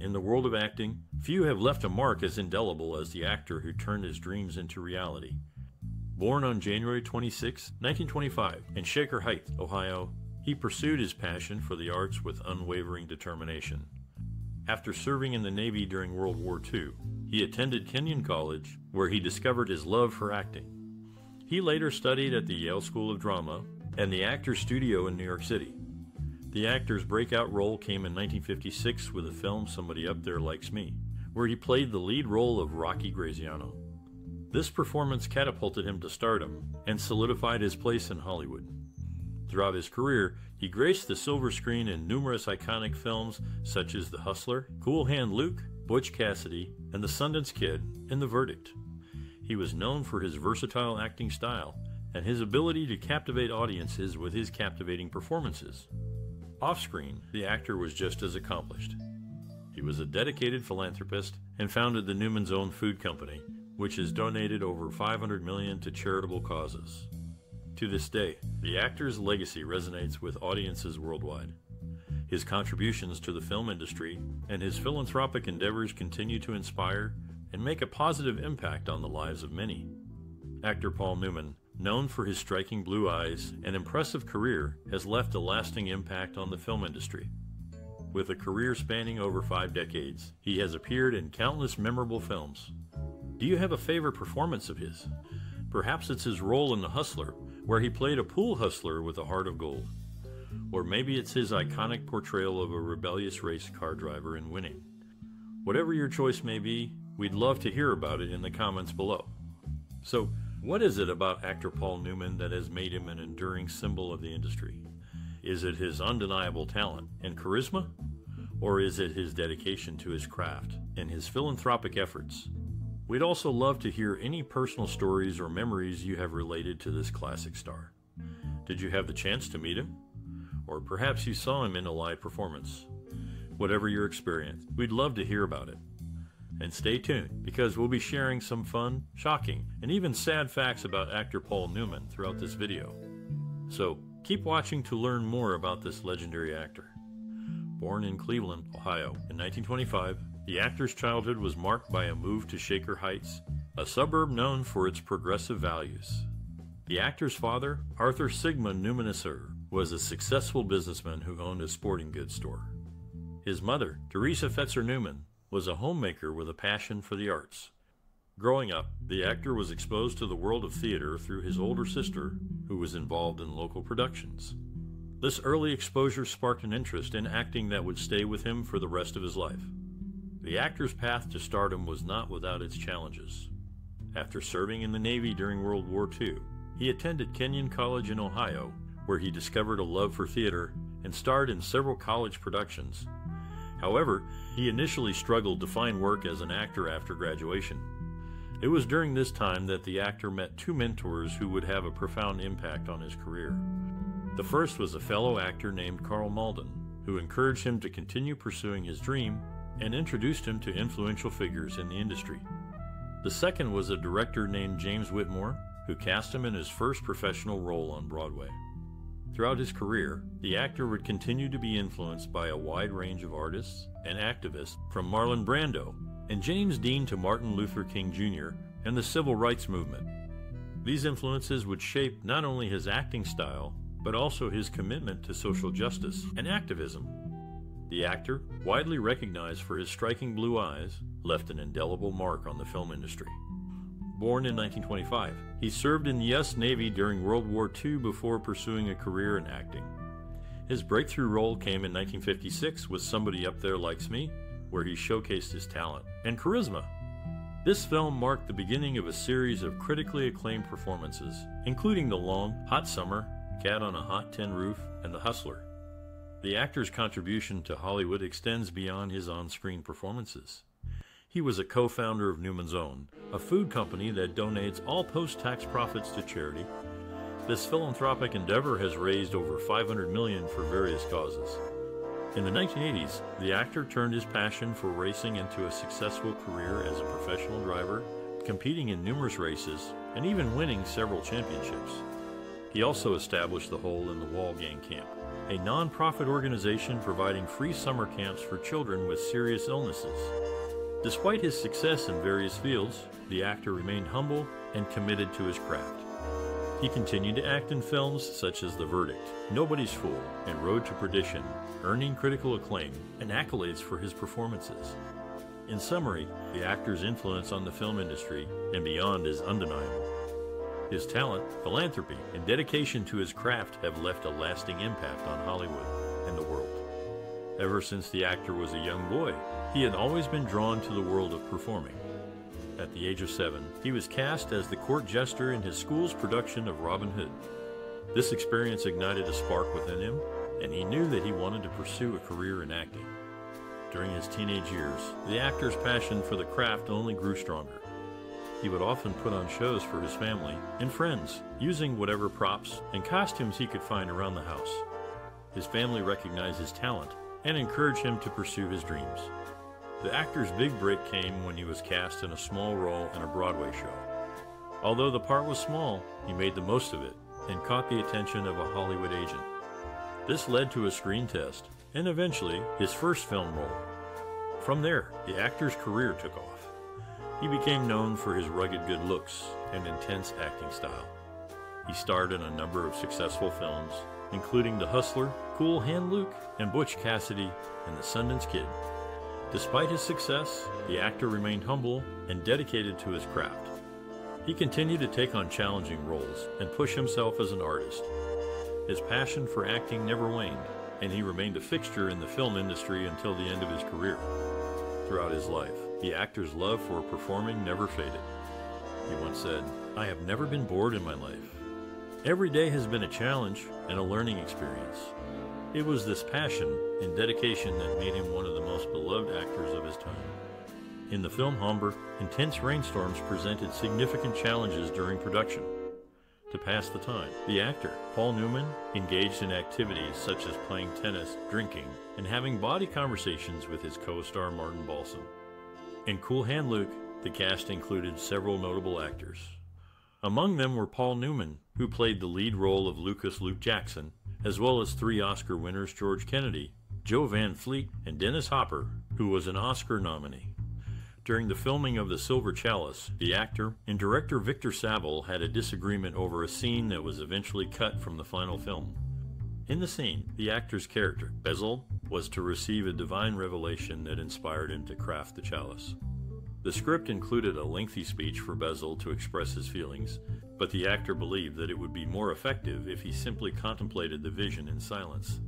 In the world of acting, few have left a mark as indelible as the actor who turned his dreams into reality. Born on January 26, 1925, in Shaker Heights, Ohio, he pursued his passion for the arts with unwavering determination. After serving in the Navy during World War II, he attended Kenyon College, where he discovered his love for acting. He later studied at the Yale School of Drama and the Actors Studio in New York City. The actor's breakout role came in 1956 with the film Somebody Up There Likes Me, where he played the lead role of Rocky Graziano. This performance catapulted him to stardom and solidified his place in Hollywood. Throughout his career, he graced the silver screen in numerous iconic films such as The Hustler, Cool Hand Luke, Butch Cassidy, and The Sundance Kid, and The Verdict. He was known for his versatile acting style and his ability to captivate audiences with his captivating performances. Off screen, the actor was just as accomplished. He was a dedicated philanthropist and founded the Newman's Own Food Company, which has donated over 500 million to charitable causes. To this day, the actor's legacy resonates with audiences worldwide. His contributions to the film industry and his philanthropic endeavors continue to inspire and make a positive impact on the lives of many. Actor Paul Newman, known for his striking blue eyes and impressive career, has left a lasting impact on the film industry. With a career spanning over five decades, he has appeared in countless memorable films. Do you have a favorite performance of his? Perhaps it's his role in The Hustler, where he played a pool hustler with a heart of gold. Or maybe it's his iconic portrayal of a rebellious race car driver in Winning. Whatever your choice may be, we'd love to hear about it in the comments below. So, what is it about actor Paul Newman that has made him an enduring symbol of the industry? Is it his undeniable talent and charisma? Or is it his dedication to his craft and his philanthropic efforts? We'd also love to hear any personal stories or memories you have related to this classic star. Did you have the chance to meet him? Or perhaps you saw him in a live performance. Whatever your experience, we'd love to hear about it. And stay tuned because we'll be sharing some fun, shocking, and even sad facts about actor Paul Newman throughout this video. So keep watching to learn more about this legendary actor. Born in Cleveland, Ohio in 1925, the actor's childhood was marked by a move to Shaker Heights, a suburb known for its progressive values. The actor's father, Arthur Sigmund Newmanisser, was a successful businessman who owned a sporting goods store. His mother, Teresa Fetzer Newman, was a homemaker with a passion for the arts. Growing up, the actor was exposed to the world of theater through his older sister, who was involved in local productions. This early exposure sparked an interest in acting that would stay with him for the rest of his life. The actor's path to stardom was not without its challenges. After serving in the Navy during World War II, he attended Kenyon College in Ohio, where he discovered a love for theater and starred in several college productions. However, he initially struggled to find work as an actor after graduation. It was during this time that the actor met two mentors who would have a profound impact on his career. The first was a fellow actor named Karl Malden, who encouraged him to continue pursuing his dream and introduced him to influential figures in the industry. The second was a director named James Whitmore, who cast him in his first professional role on Broadway. Throughout his career, the actor would continue to be influenced by a wide range of artists and activists, from Marlon Brando and James Dean to Martin Luther King Jr. and the Civil Rights Movement. These influences would shape not only his acting style, but also his commitment to social justice and activism the actor, widely recognized for his striking blue eyes, left an indelible mark on the film industry. Born in 1925, he served in the U.S. Navy during World War II before pursuing a career in acting. His breakthrough role came in 1956 with Somebody Up There Likes Me, where he showcased his talent and charisma. This film marked the beginning of a series of critically acclaimed performances, including The Long, Hot Summer, Cat on a Hot Tin Roof, and The Hustler. The actor's contribution to Hollywood extends beyond his on screen performances. He was a co founder of Newman's Own, a food company that donates all post tax profits to charity. This philanthropic endeavor has raised over 500 million for various causes. In the 1980s, the actor turned his passion for racing into a successful career as a professional driver, competing in numerous races and even winning several championships. He also established the Hole in the Wall gang camp, a non-profit organization providing free summer camps for children with serious illnesses. Despite his success in various fields, the actor remained humble and committed to his craft. He continued to act in films such as The Verdict, Nobody's Fool, and Road to Perdition, earning critical acclaim and accolades for his performances. In summary, the actor's influence on the film industry and beyond is undeniable. His talent, philanthropy, and dedication to his craft have left a lasting impact on Hollywood. Ever since the actor was a young boy, he had always been drawn to the world of performing. At the age of seven, he was cast as the court jester in his school's production of Robin Hood. This experience ignited a spark within him, and he knew that he wanted to pursue a career in acting. During his teenage years, the actor's passion for the craft only grew stronger. He would often put on shows for his family and friends, using whatever props and costumes he could find around the house. His family recognized his talent and encourage him to pursue his dreams. The actor's big break came when he was cast in a small role in a Broadway show. Although the part was small, he made the most of it and caught the attention of a Hollywood agent. This led to a screen test and eventually his first film role. From there, the actor's career took off. He became known for his rugged good looks and intense acting style. He starred in a number of successful films, including The Hustler, Cool Hand Luke, and Butch Cassidy and The Sundance Kid. Despite his success, the actor remained humble and dedicated to his craft. He continued to take on challenging roles and push himself as an artist. His passion for acting never waned, and he remained a fixture in the film industry until the end of his career. Throughout his life, the actor's love for performing never faded. He once said, I have never been bored in my life. Every day has been a challenge and a learning experience. It was this passion and dedication that made him one of the most beloved actors of his time. In the film Hombre, intense rainstorms presented significant challenges during production. To pass the time, the actor, Paul Newman, engaged in activities such as playing tennis, drinking, and having body conversations with his co-star Martin Balsam. In Cool Hand Luke, the cast included several notable actors. Among them were Paul Newman, who played the lead role of Lucas Luke Jackson, as well as three Oscar winners George Kennedy, Jo Van Fleet, and Dennis Hopper, who was an Oscar nominee. During the filming of The Silver Chalice, the actor and director Victor Saville had a disagreement over a scene that was eventually cut from the final film. In the scene, the actor's character, Basil, was to receive a divine revelation that inspired him to craft the chalice. The script included a lengthy speech for Basil to express his feelings, but the actor believed that it would be more effective if he simply contemplated the vision in silence.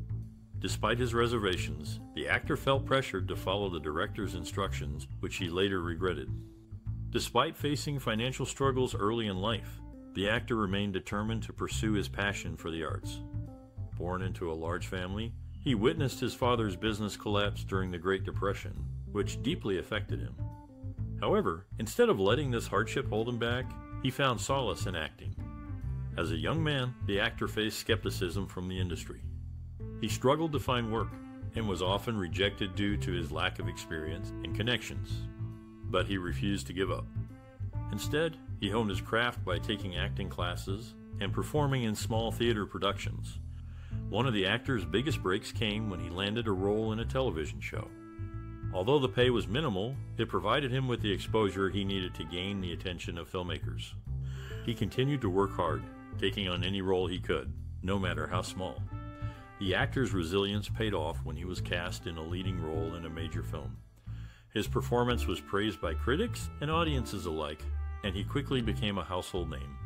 Despite his reservations, the actor felt pressured to follow the director's instructions, which he later regretted. Despite facing financial struggles early in life, the actor remained determined to pursue his passion for the arts. Born into a large family, he witnessed his father's business collapse during the Great Depression, which deeply affected him. However, instead of letting this hardship hold him back, he found solace in acting. As a young man, the actor faced skepticism from the industry. He struggled to find work and was often rejected due to his lack of experience and connections. But he refused to give up. Instead, he honed his craft by taking acting classes and performing in small theater productions. One of the actor's biggest breaks came when he landed a role in a television show. Although the pay was minimal, it provided him with the exposure he needed to gain the attention of filmmakers. He continued to work hard, taking on any role he could, no matter how small. The actor's resilience paid off when he was cast in a leading role in a major film. His performance was praised by critics and audiences alike, and he quickly became a household name.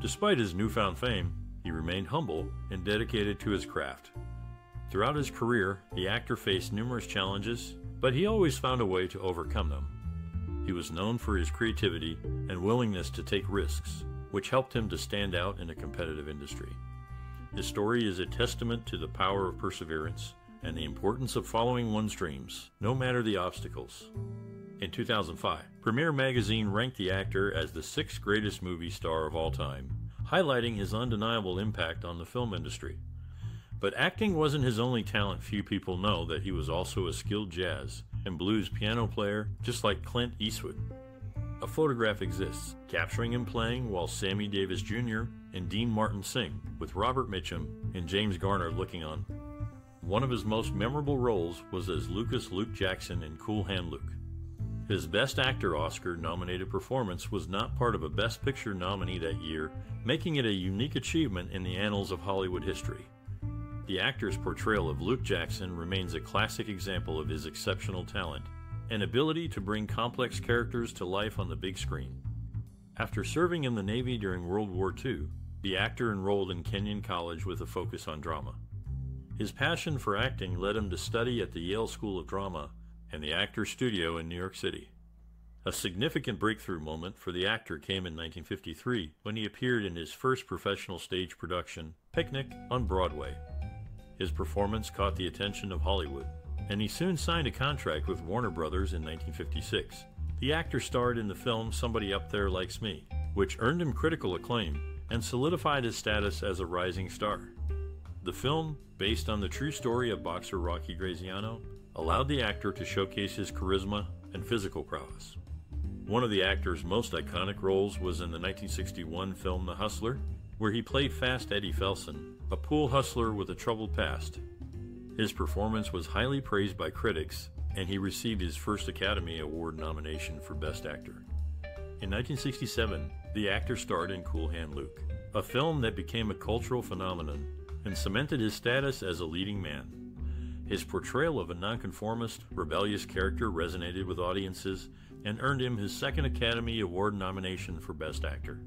Despite his newfound fame, he remained humble and dedicated to his craft. Throughout his career, the actor faced numerous challenges but he always found a way to overcome them. He was known for his creativity and willingness to take risks, which helped him to stand out in a competitive industry. His story is a testament to the power of perseverance and the importance of following one's dreams, no matter the obstacles. In 2005, Premiere Magazine ranked the actor as the sixth greatest movie star of all time, highlighting his undeniable impact on the film industry. But acting wasn't his only talent. Few people know that he was also a skilled jazz and blues piano player, just like Clint Eastwood. A photograph exists, capturing him playing while Sammy Davis Jr. and Dean Martin sing, with Robert Mitchum and James Garner looking on. one of his most memorable roles was as Lucas Luke Jackson in Cool Hand Luke. His Best Actor Oscar nominated performance was not part of a Best Picture nominee that year, making it a unique achievement in the annals of Hollywood history. The actor's portrayal of Luke Jackson remains a classic example of his exceptional talent and ability to bring complex characters to life on the big screen. After serving in the Navy during World War II, the actor enrolled in Kenyon College with a focus on drama. His passion for acting led him to study at the Yale School of Drama and the Actors Studio in New York City. A significant breakthrough moment for the actor came in 1953 when he appeared in his first professional stage production, Picnic, on Broadway. His performance caught the attention of Hollywood, and he soon signed a contract with Warner Brothers in 1956. The actor starred in the film Somebody Up There Likes Me, which earned him critical acclaim and solidified his status as a rising star. The film, based on the true story of boxer Rocky Graziano, allowed the actor to showcase his charisma and physical prowess. One of the actor's most iconic roles was in the 1961 film The Hustler, where he played Fast Eddie Felson, a pool hustler with a troubled past. His performance was highly praised by critics, and he received his first Academy Award nomination for Best Actor. In 1967, the actor starred in Cool Hand Luke, a film that became a cultural phenomenon and cemented his status as a leading man. His portrayal of a nonconformist, rebellious character resonated with audiences and earned him his second Academy Award nomination for Best Actor.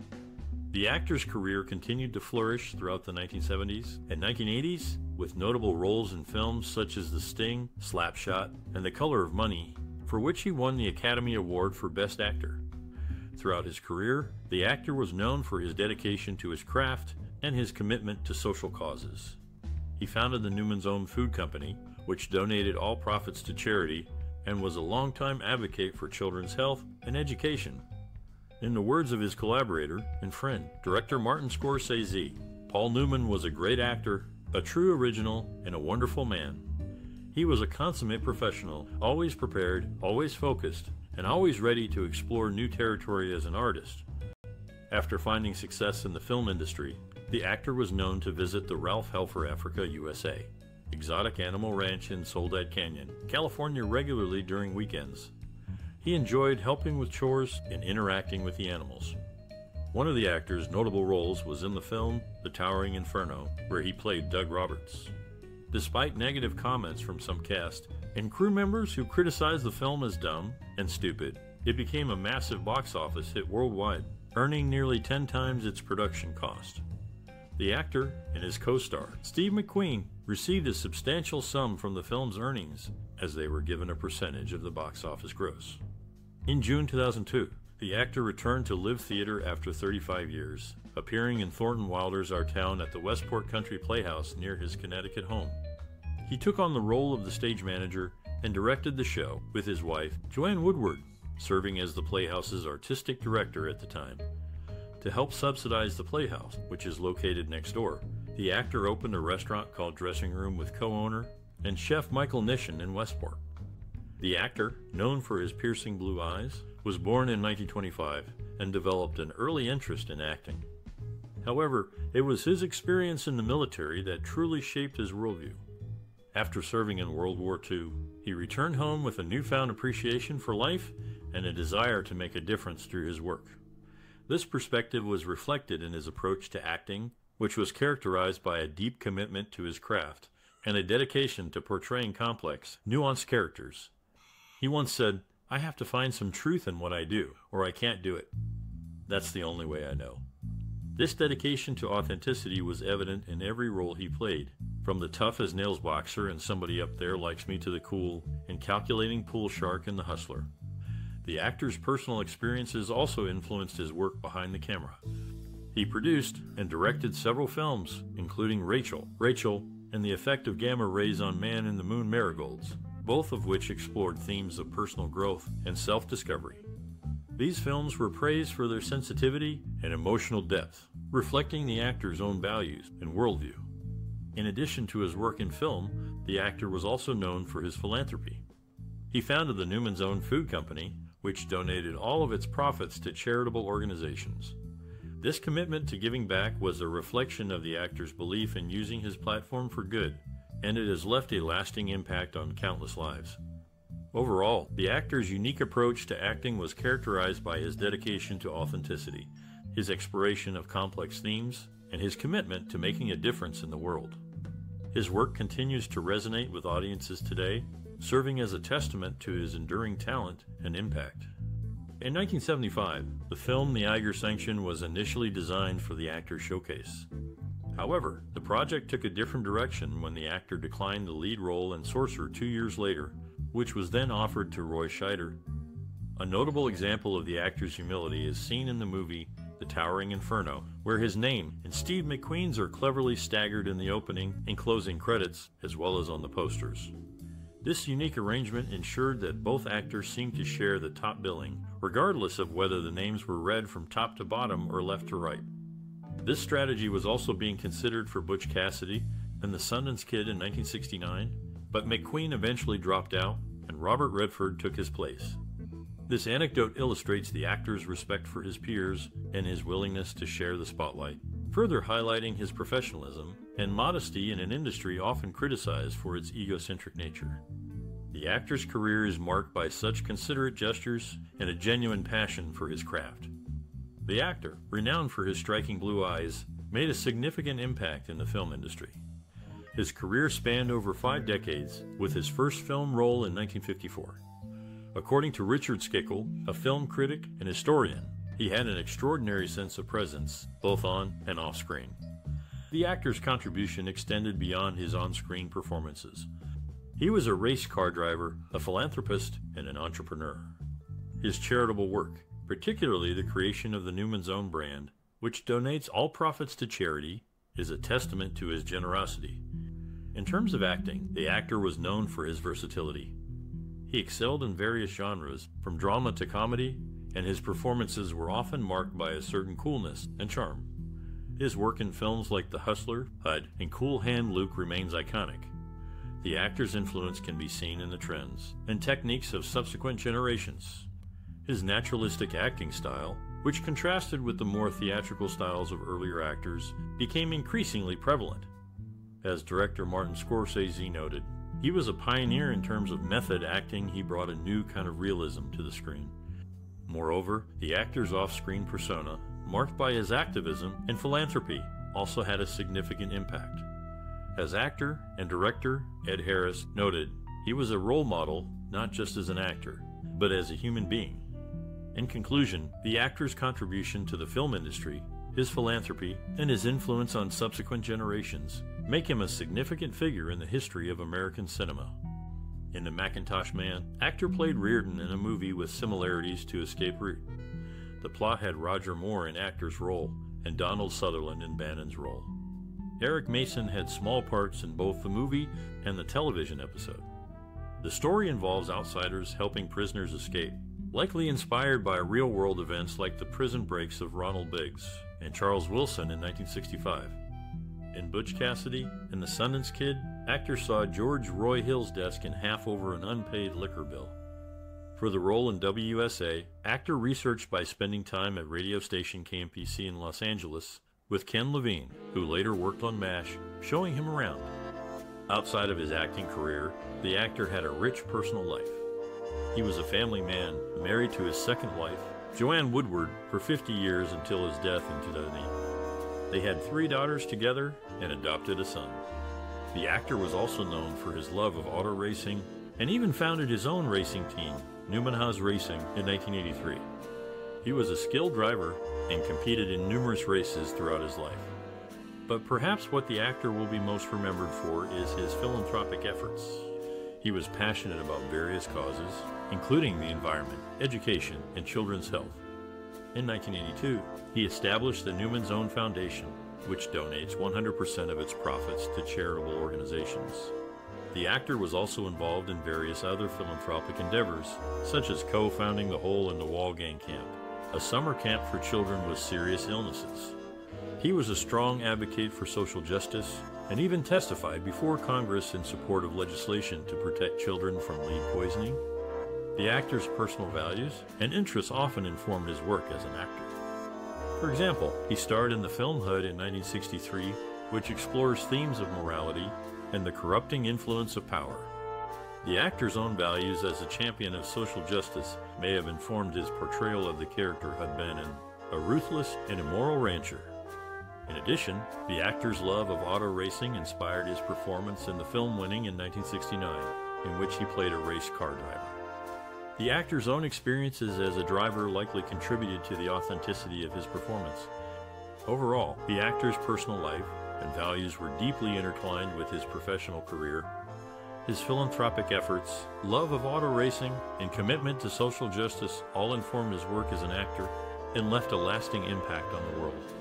The actor's career continued to flourish throughout the 1970s and 1980s with notable roles in films such as The Sting, Slapshot, and The Color of Money, for which he won the Academy Award for Best Actor. Throughout his career, the actor was known for his dedication to his craft and his commitment to social causes. He founded the Newman's Own Food Company, which donated all profits to charity and was a longtime advocate for children's health and education. In the words of his collaborator and friend, director Martin Scorsese, Paul Newman was a great actor, a true original, and a wonderful man. He was a consummate professional, always prepared, always focused, and always ready to explore new territory as an artist. After finding success in the film industry, the actor was known to visit the Ralph Helfer Africa USA, exotic animal ranch in Soledad Canyon, California regularly during weekends. He enjoyed helping with chores and interacting with the animals. One of the actor's notable roles was in the film The Towering Inferno, where he played Doug Roberts. Despite negative comments from some cast and crew members who criticized the film as dumb and stupid, it became a massive box office hit worldwide, earning nearly 10 times its production cost. The actor and his co star, Steve McQueen, received a substantial sum from the film's earnings as they were given a percentage of the box office gross. In June 2002, the actor returned to Live Theater after 35 years, appearing in Thornton Wilder's Our Town at the Westport Country Playhouse near his Connecticut home. He took on the role of the stage manager and directed the show with his wife, Joanne Woodward, serving as the Playhouse's artistic director at the time. To help subsidize the Playhouse, which is located next door, the actor opened a restaurant called Dressing Room with co owner and chef Michael Nischan in Westport. The actor, known for his piercing blue eyes, was born in 1925 and developed an early interest in acting. However, it was his experience in the military that truly shaped his worldview. After serving in World War II, he returned home with a newfound appreciation for life and a desire to make a difference through his work. This perspective was reflected in his approach to acting, which was characterized by a deep commitment to his craft and a dedication to portraying complex, nuanced characters. He once said, I have to find some truth in what I do, or I can't do it. That's the only way I know. This dedication to authenticity was evident in every role he played, from the tough as nails boxer and somebody up there likes me to the cool and calculating pool shark in The Hustler. The actor's personal experiences also influenced his work behind the camera. He produced and directed several films, including Rachel, Rachel, and the effect of gamma rays on man in the moon marigolds, both of which explored themes of personal growth and self discovery. These films were praised for their sensitivity and emotional depth, reflecting the actor's own values and worldview. In addition to his work in film, the actor was also known for his philanthropy. He founded the Newman's Own Food Company which donated all of its profits to charitable organizations. This commitment to giving back was a reflection of the actor's belief in using his platform for good and it has left a lasting impact on countless lives. Overall, the actor's unique approach to acting was characterized by his dedication to authenticity, his exploration of complex themes, and his commitment to making a difference in the world. His work continues to resonate with audiences today, serving as a testament to his enduring talent and impact. In 1975, the film The Eiger Sanction was initially designed for the Actors Showcase. However, the project took a different direction when the actor declined the lead role in Sorcerer two years later, which was then offered to Roy Scheider. A notable example of the actor's humility is seen in the movie The Towering Inferno, where his name and Steve McQueen's are cleverly staggered in the opening and closing credits, as well as on the posters. This unique arrangement ensured that both actors seemed to share the top billing, regardless of whether the names were read from top to bottom or left to right. This strategy was also being considered for Butch Cassidy and The Sundance Kid in 1969, but McQueen eventually dropped out and Robert Redford took his place. This anecdote illustrates the actor's respect for his peers and his willingness to share the spotlight, further highlighting his professionalism and modesty in an industry often criticized for its egocentric nature. The actor's career is marked by such considerate gestures and a genuine passion for his craft. The actor, renowned for his striking blue eyes, made a significant impact in the film industry. His career spanned over five decades, with his first film role in 1954. According to Richard Schickel, a film critic and historian, he had an extraordinary sense of presence, both on and off screen. The actor's contribution extended beyond his on screen performances. He was a race car driver, a philanthropist, and an entrepreneur. His charitable work, particularly the creation of the Newman's Own brand, which donates all profits to charity, is a testament to his generosity. In terms of acting, the actor was known for his versatility. He excelled in various genres, from drama to comedy, and his performances were often marked by a certain coolness and charm. His work in films like The Hustler, HUD, and Cool Hand Luke remains iconic. The actor's influence can be seen in the trends and techniques of subsequent generations, his naturalistic acting style, which contrasted with the more theatrical styles of earlier actors, became increasingly prevalent. As director Martin Scorsese noted, he was a pioneer in terms of method acting, he brought a new kind of realism to the screen. Moreover, the actor's off screen persona, marked by his activism and philanthropy, also had a significant impact. As actor and director, Ed Harris noted, he was a role model not just as an actor, but as a human being. In conclusion, the actor's contribution to the film industry, his philanthropy, and his influence on subsequent generations make him a significant figure in the history of American cinema. In The Mackintosh Man, actor played Reardon in a movie with similarities to Escape Route. The plot had Roger Moore in actor's role and Donald Sutherland in Bannon's role. Eric Mason had small parts in both the movie and the television episode. The story involves outsiders helping prisoners escape, likely inspired by real world events like the prison breaks of Ronald Biggs and Charles Wilson in 1965. In Butch Cassidy and The Sundance Kid, actors saw George Roy Hill's desk in half over an unpaid liquor bill. For the role in WUSA, actor researched by spending time at radio station KMPC in Los Angeles with Ken Levine, who later worked on MASH, showing him around. Outside of his acting career, the actor had a rich personal life. He was a family man, married to his second wife, Joanne Woodward, for 50 years until his death in 2008. They had three daughters together and adopted a son. The actor was also known for his love of auto racing and even founded his own racing team, Newman Haas Racing, in 1983. He was a skilled driver and competed in numerous races throughout his life. But perhaps what the actor will be most remembered for is his philanthropic efforts. He was passionate about various causes, including the environment, education, and children's health. In 1982, he established the Newman's Own Foundation, which donates 100% of its profits to charitable organizations. The actor was also involved in various other philanthropic endeavors, such as co founding the Hole in the Wall Gang Camp, a summer camp for children with serious illnesses. He was a strong advocate for social justice and even testified before Congress in support of legislation to protect children from lead poisoning the actor's personal values and interests often informed his work as an actor. For example, he starred in the film Hud in 1963, which explores themes of morality and the corrupting influence of power. The actor's own values as a champion of social justice may have informed his portrayal of the character Hud Bannon, a ruthless and immoral rancher. In addition, the actor's love of auto racing inspired his performance in the film Winning in 1969, in which he played a race car driver. The actor's own experiences as a driver likely contributed to the authenticity of his performance. Overall, the actor's personal life and values were deeply intertwined with his professional career his philanthropic efforts, love of auto racing, and commitment to social justice all informed his work as an actor and left a lasting impact on the world.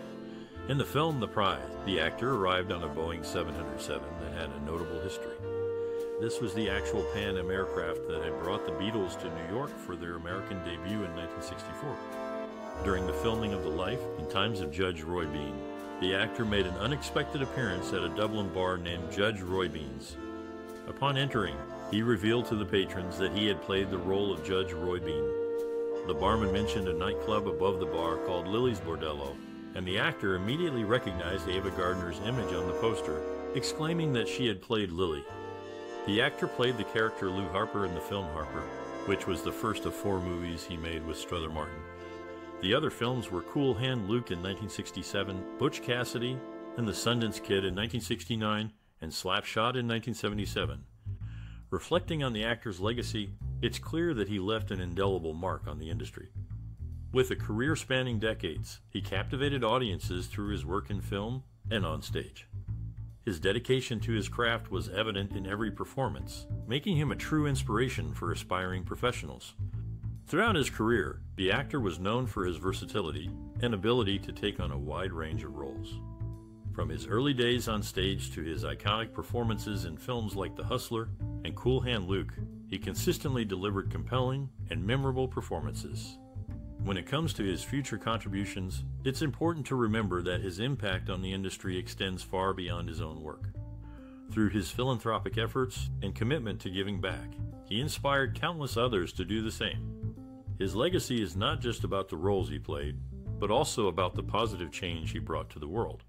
In the film The Prize, the actor arrived on a Boeing 707 that had a notable history. This was the actual Pan Am aircraft that had brought the Beatles to New York for their American debut in 1964. During the filming of The Life in times of Judge Roy Bean, the actor made an unexpected appearance at a Dublin bar named Judge Roy Bean's. Upon entering, he revealed to the patrons that he had played the role of Judge Roy Bean. The barman mentioned a nightclub above the bar called Lily's Bordello, and the actor immediately recognized Ava Gardner's image on the poster, exclaiming that she had played Lily. The actor played the character Lou Harper in the film Harper, which was the first of four movies he made with Strother Martin. The other films were Cool Hand Luke in 1967, Butch Cassidy, and The Sundance Kid in 1969, and Slapshot in 1977. Reflecting on the actor's legacy, it's clear that he left an indelible mark on the industry. With a career spanning decades, he captivated audiences through his work in film and on stage. His dedication to his craft was evident in every performance, making him a true inspiration for aspiring professionals. Throughout his career, the actor was known for his versatility and ability to take on a wide range of roles. From his early days on stage to his iconic performances in films like The Hustler and Cool Hand Luke, he consistently delivered compelling and memorable performances. When it comes to his future contributions, it's important to remember that his impact on the industry extends far beyond his own work. Through his philanthropic efforts and commitment to giving back, he inspired countless others to do the same. His legacy is not just about the roles he played, but also about the positive change he brought to the world.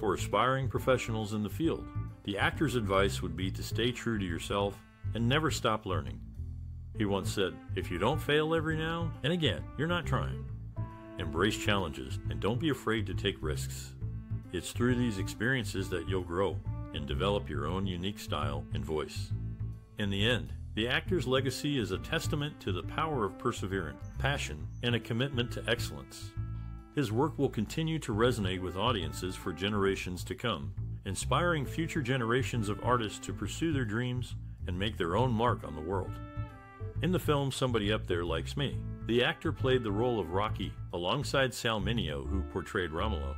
For aspiring professionals in the field, the actor's advice would be to stay true to yourself and never stop learning. He once said, If you don't fail every now and again, you're not trying. Embrace challenges and don't be afraid to take risks. It's through these experiences that you'll grow and develop your own unique style and voice. In the end, the actor's legacy is a testament to the power of perseverance, passion, and a commitment to excellence. His work will continue to resonate with audiences for generations to come, inspiring future generations of artists to pursue their dreams and make their own mark on the world. In the film Somebody Up There Likes Me, the actor played the role of Rocky alongside Sal Mineo, who portrayed Romolo.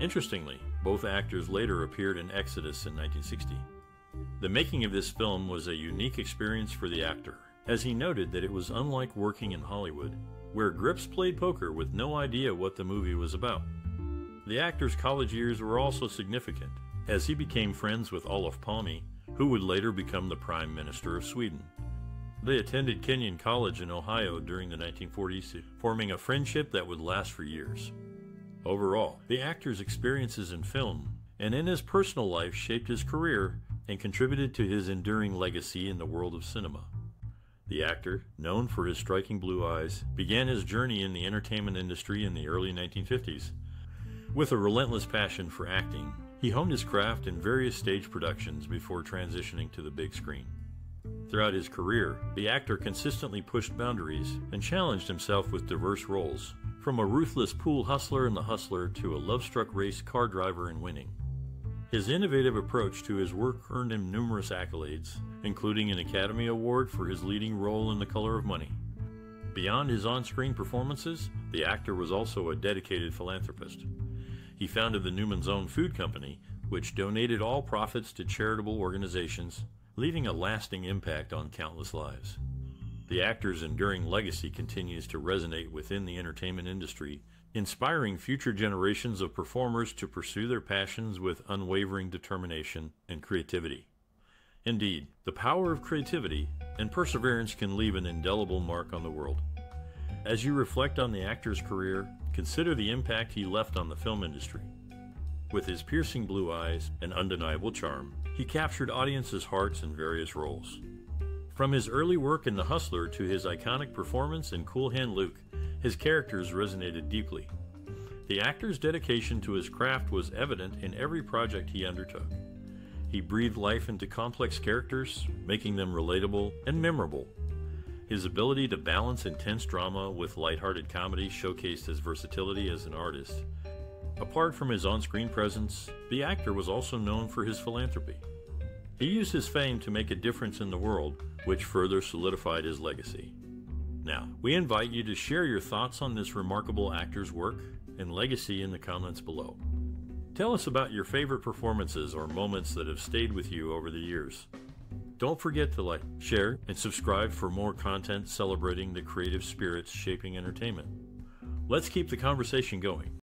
Interestingly, both actors later appeared in Exodus in 1960. The making of this film was a unique experience for the actor, as he noted that it was unlike working in Hollywood where Grips played poker with no idea what the movie was about. The actor's college years were also significant, as he became friends with Olof Palme, who would later become the Prime Minister of Sweden. They attended Kenyon College in Ohio during the 1940s, forming a friendship that would last for years. Overall, the actor's experiences in film and in his personal life shaped his career and contributed to his enduring legacy in the world of cinema. The actor, known for his striking blue eyes, began his journey in the entertainment industry in the early 1950s. With a relentless passion for acting, he honed his craft in various stage productions before transitioning to the big screen. Throughout his career, the actor consistently pushed boundaries and challenged himself with diverse roles, from a ruthless pool hustler in The Hustler to a love struck race car driver in Winning. His innovative approach to his work earned him numerous accolades, including an Academy Award for his leading role in The Color of Money. Beyond his on screen performances, the actor was also a dedicated philanthropist. He founded the Newman's Own Food Company, which donated all profits to charitable organizations, leaving a lasting impact on countless lives. The actor's enduring legacy continues to resonate within the entertainment industry inspiring future generations of performers to pursue their passions with unwavering determination and creativity. Indeed, the power of creativity and perseverance can leave an indelible mark on the world. As you reflect on the actor's career, consider the impact he left on the film industry. With his piercing blue eyes and undeniable charm, he captured audiences' hearts in various roles. From his early work in The Hustler to his iconic performance in Cool Hand Luke, his characters resonated deeply. The actor's dedication to his craft was evident in every project he undertook. He breathed life into complex characters, making them relatable and memorable. His ability to balance intense drama with lighthearted comedy showcased his versatility as an artist. Apart from his on screen presence, the actor was also known for his philanthropy. He used his fame to make a difference in the world, which further solidified his legacy. Now, we invite you to share your thoughts on this remarkable actor's work and legacy in the comments below. Tell us about your favorite performances or moments that have stayed with you over the years. Don't forget to like, share, and subscribe for more content celebrating the creative spirits shaping entertainment. Let's keep the conversation going.